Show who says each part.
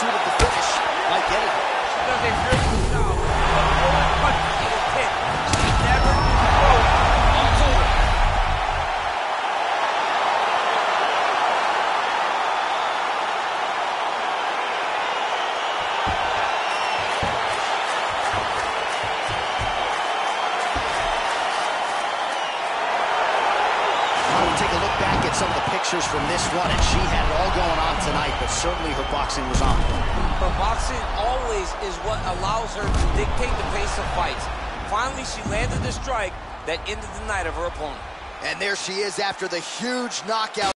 Speaker 1: pursuit of the finish. Might get it. on Take a look back at some of the pictures from this one, and she had it all going on tonight, but certainly her boxing was on
Speaker 2: boxing always is what allows her to dictate the pace of fights. Finally, she landed the strike that ended the night of her opponent.
Speaker 1: And there she is after the huge knockout.